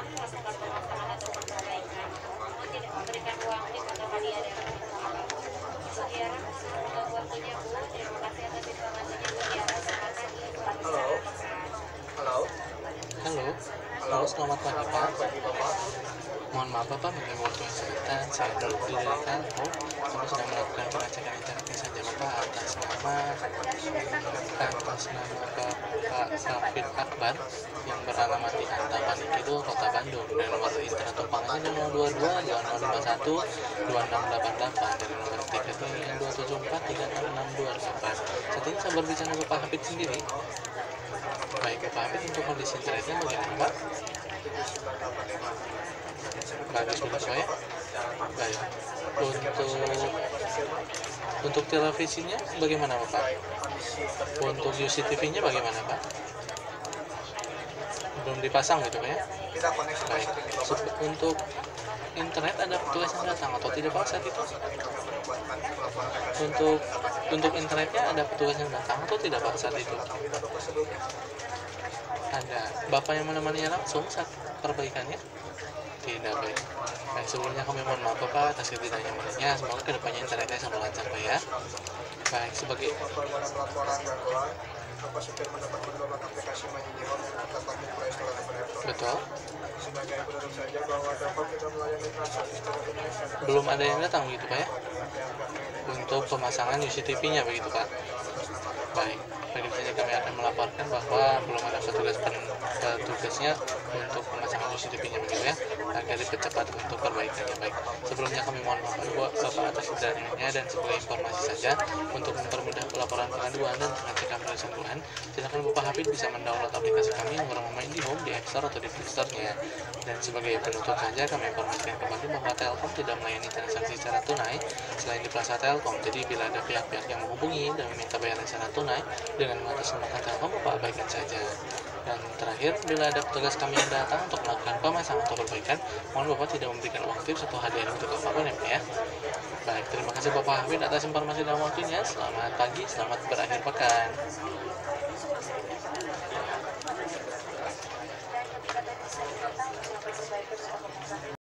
halo. Halo. Halo selamat pagi Pak. Mohon maaf Bapak mengganggu waktu yang sebentar saya Dolphy dari Kalpo kami sedang melakukan pengecekan internet saja Bapak atas nama atas nama Bapak Safir Akbar yang beralamat di Antapani itu nomor internet tumpangannya 022 2051 2688 dan nomor tiketnya 274 3662 Bapak. Saat ini saya berbicara Bapak Habib sendiri. Baik Bapak Habib untuk kondisi internetnya bagaimana Pak? Bagus bagus Pak ya? Baik. Untuk untuk televisinya bagaimana Bapak? Untuk UCTV-nya bagaimana Pak? Belum dipasang gitu Pak ya? Baik. Untuk internet ada petugas yang datang atau tidak Pak saat itu? Untuk untuk internetnya ada petugas yang datang atau tidak Pak saat itu? Ada. Bapak yang menemaninya langsung saat perbaikannya? Tidak baik. Baik, sebelumnya kami mohon maaf Bapak atas ketidaknyamanannya. Semoga ke depannya internetnya sama lancar Pak ya. Baik, sebagai Bapak supir mendapat download aplikasi Majinihon dan dapat Play Store dan App Store. betul, Sebagai penduduk saja bahwa dapat tidak melayani transaksi secara belum ada yang datang begitu Pak ya? Untuk pemasangan UCTV-nya begitu Pak. Baik, saja kami akan melaporkan bahwa belum ada petugas pen- petugasnya untuk pemasangan CCTV-nya begitu ya, agar dipercepat untuk perbaikannya. Baik, sebelumnya kami mohon maaf Bapak, atas keberaniannya dan sebagai informasi saja untuk mempermudah pelaporan pengaduan dan persangkutan, silakan Bapak Hafid bisa mendownload aplikasi kami Store atau di Store-nya. Dan sebagai penutup saja kami informasikan kembali bahwa Telkom tidak melayani transaksi secara tunai selain di Plaza Telkom. Jadi bila ada pihak-pihak yang menghubungi dan meminta bayaran secara tunai dengan mengatasnamakan Telkom, Bapak abaikan saja. Dan terakhir, bila ada petugas kami yang datang untuk melakukan pemasangan atau perbaikan, mohon Bapak tidak memberikan uang tips atau hadiah untuk apa pun ya ya. Baik, terima kasih Bapak Hafid atas informasi dan waktunya. Selamat pagi, selamat berakhir pekan.